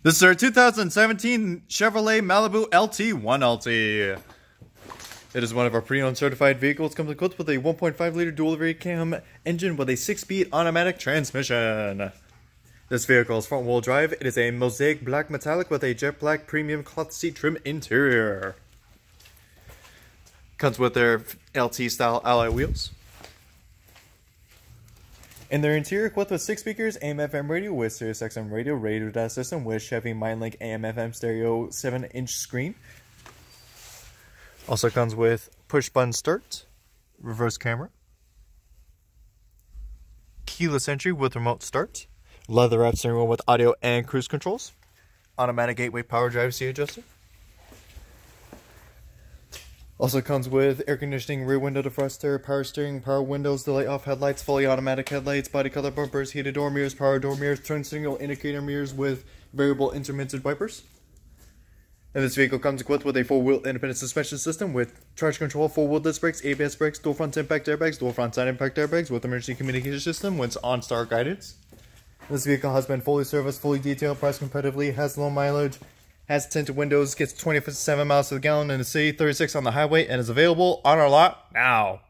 This is our 2017 Chevrolet Malibu LT 1LT. It is one of our pre-owned certified vehicles. Comes equipped with a 1.5 liter dual cam engine with a 6-speed automatic transmission. This vehicle is front-wheel drive. It is a mosaic black metallic with a jet black premium cloth seat trim interior. Comes with their LT style alloy wheels. In their interior, equipped with six speakers, AM FM radio with Sirius XM radio, radio system with Chevy MyLink AM FM stereo 7 inch screen. Also comes with push button start, reverse camera, keyless entry with remote start, leather wrapped steering wheel with audio and cruise controls, automatic gateway power drive seat adjuster. Also comes with air conditioning, rear window defroster, power steering, power windows, delay off headlights, fully automatic headlights, body color bumpers, heated door mirrors, power door mirrors, turn signal indicator mirrors with variable intermittent wipers. And this vehicle comes equipped with a four-wheel independent suspension system with traction control, four-wheel disc brakes, ABS brakes, dual front impact airbags, dual front side impact airbags with emergency communication system with OnStar guidance. This vehicle has been fully serviced, fully detailed, priced competitively, has low mileage, has tinted windows, gets 27 miles to the gallon in the city, 36 on the highway, and is available on our lot now.